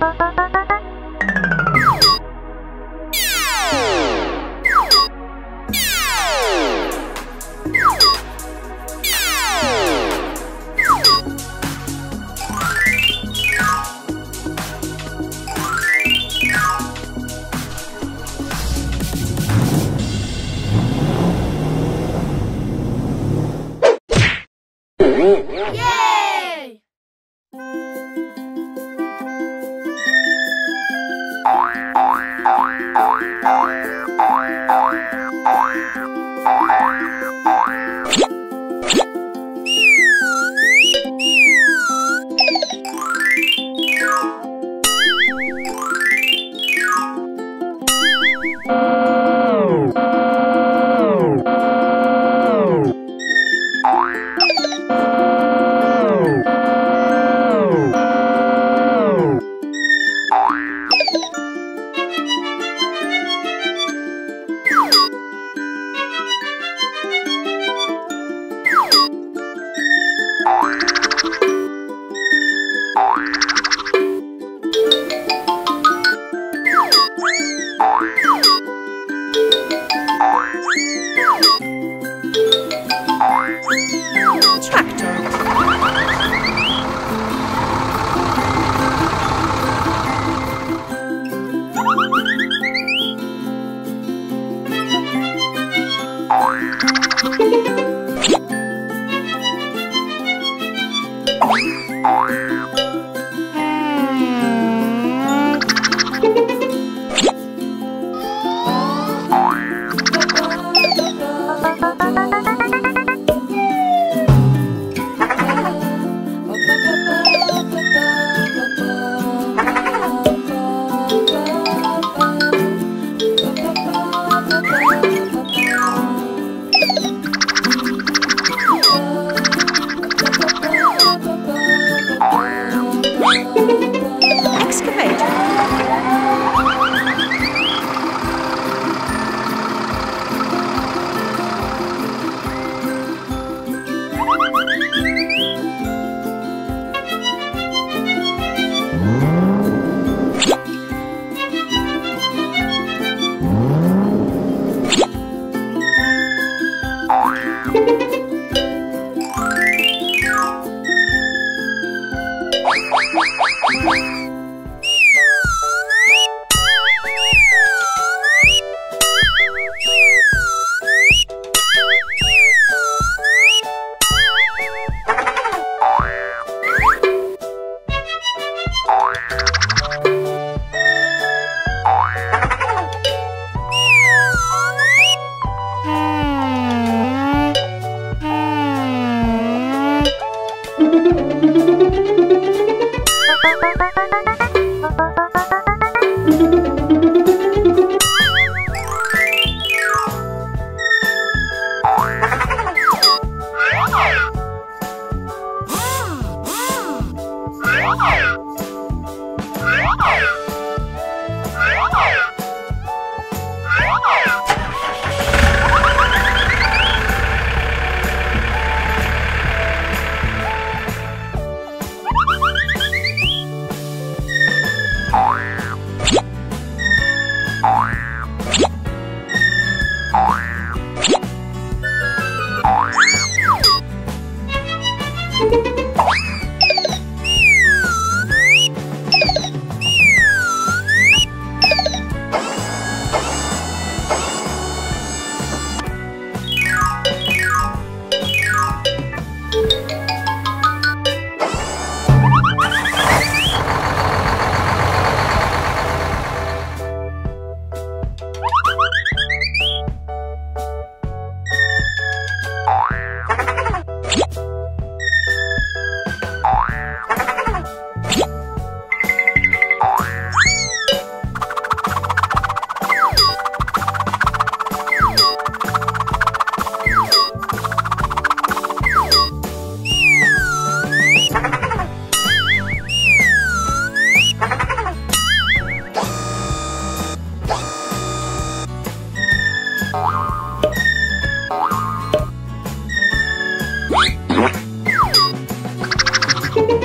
ハハハハ Wow. Bye.